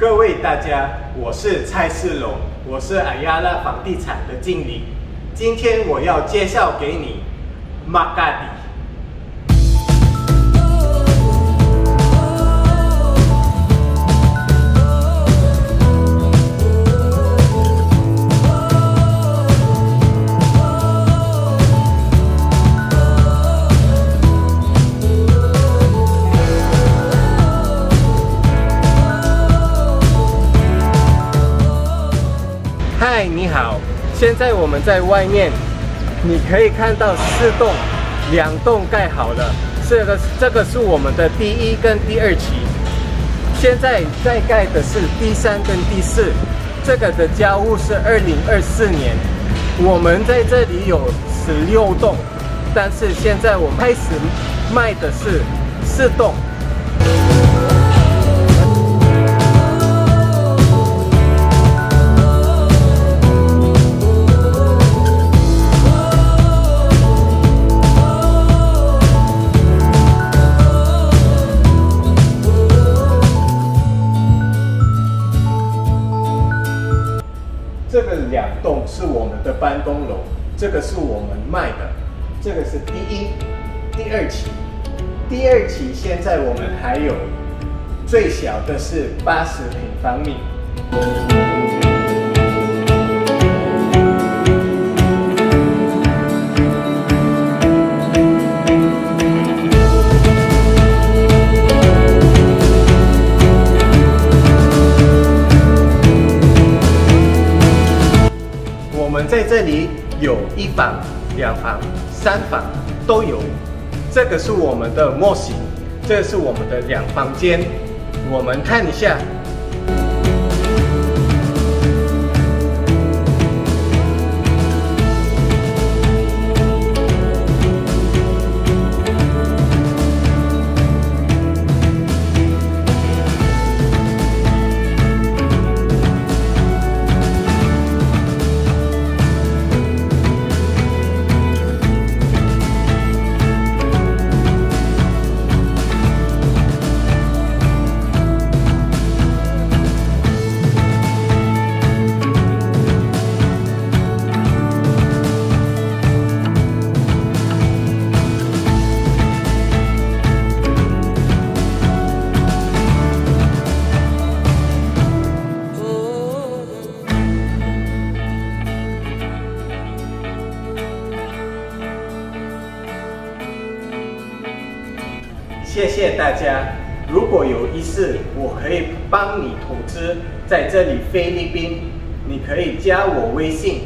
各位大家，我是蔡世龙，我是阿亚拉房地产的经理。今天我要介绍给你马嘎迪。嗨，你好！现在我们在外面，你可以看到四栋，两栋盖好了。这个这个是我们的第一跟第二期，现在在盖的是第三跟第四。这个的交屋是二零二四年，我们在这里有十六栋，但是现在我们开始卖的是四栋。这两栋是我们的办公楼，这个是我们卖的，这个是第一、第二期。第二期现在我们还有最小的是八十平方米。我们在这里有一房、两房、三房都有。这个是我们的模型，这个是我们的两房间。我们看一下，谢谢大家。如果有意思，我可以帮你投资在这里菲律宾，你可以加我微信